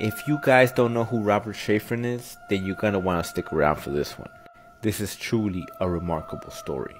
If you guys don't know who Robert Shafran is, then you're gonna want to stick around for this one. This is truly a remarkable story.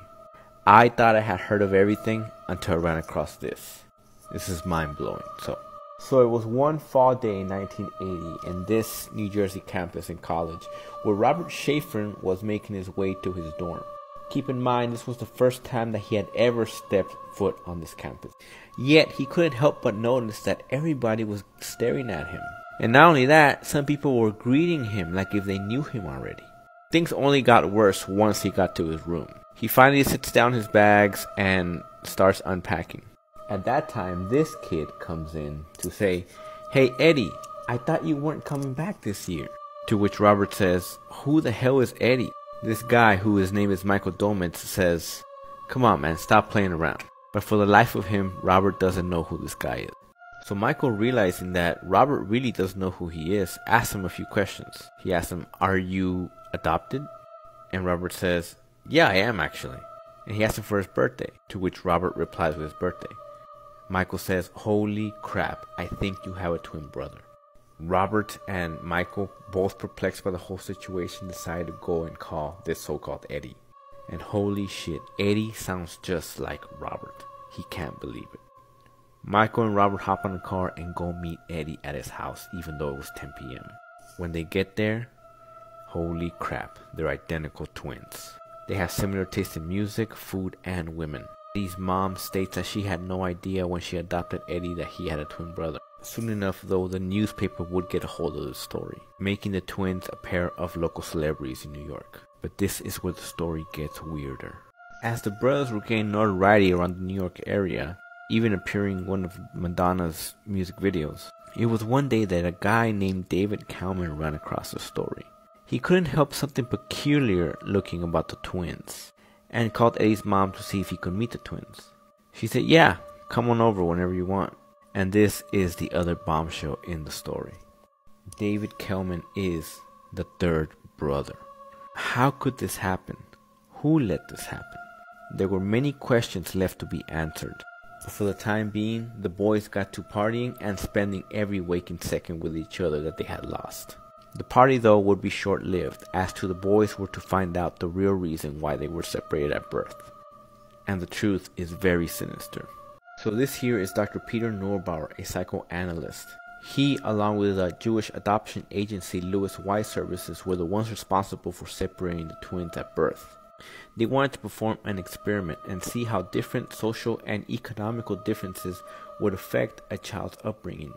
I thought I had heard of everything until I ran across this. This is mind blowing. So, so it was one fall day in 1980 in this New Jersey campus in college where Robert Shafran was making his way to his dorm. Keep in mind, this was the first time that he had ever stepped foot on this campus. Yet, he couldn't help but notice that everybody was staring at him. And not only that, some people were greeting him like if they knew him already. Things only got worse once he got to his room. He finally sits down his bags and starts unpacking. At that time, this kid comes in to say, Hey Eddie, I thought you weren't coming back this year. To which Robert says, Who the hell is Eddie? This guy, who his name is Michael Domnitz, says, Come on, man, stop playing around. But for the life of him, Robert doesn't know who this guy is. So Michael, realizing that Robert really doesn't know who he is, asks him a few questions. He asks him, Are you adopted? And Robert says, Yeah, I am actually. And he asks him for his birthday, to which Robert replies with his birthday. Michael says, Holy crap, I think you have a twin brother. Robert and Michael, both perplexed by the whole situation, decide to go and call this so called Eddie. And holy shit, Eddie sounds just like Robert. He can't believe it. Michael and Robert hop on a car and go meet Eddie at his house, even though it was 10 p.m. When they get there, holy crap, they're identical twins. They have similar taste in music, food, and women. Eddie's mom states that she had no idea when she adopted Eddie that he had a twin brother. Soon enough, though, the newspaper would get a hold of the story, making the twins a pair of local celebrities in New York. But this is where the story gets weirder. As the brothers were gaining notoriety around the New York area, even appearing in one of Madonna's music videos, it was one day that a guy named David Kellman ran across the story. He couldn't help something peculiar looking about the twins, and called Eddie's mom to see if he could meet the twins. She said, Yeah, come on over whenever you want. And this is the other bombshell in the story. David Kellman is the third brother. How could this happen? Who let this happen? There were many questions left to be answered. For the time being, the boys got to partying and spending every waking second with each other that they had lost. The party, though, would be short lived, as to the boys were to find out the real reason why they were separated at birth. And the truth is very sinister. So this here is Dr. Peter Neubauer, a psychoanalyst. He, along with the Jewish adoption agency Louise Wise Services, were the ones responsible for separating the twins at birth. They wanted to perform an experiment and see how different social and economical differences would affect a child's upbringing.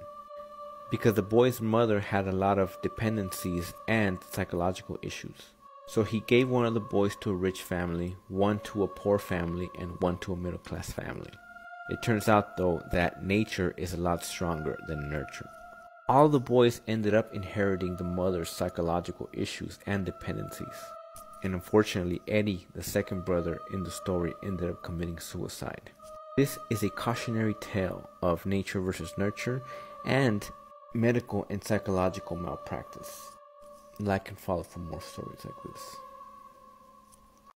Because the boy's mother had a lot of dependencies and psychological issues. So he gave one of the boys to a rich family, one to a poor family, and one to a middle class family. It turns out, though, that nature is a lot stronger than nurture. All the boys ended up inheriting the mother's psychological issues and dependencies. And unfortunately, Eddie, the second brother in the story, ended up committing suicide. This is a cautionary tale of nature versus nurture and medical and psychological malpractice. Like and follow for more stories like this.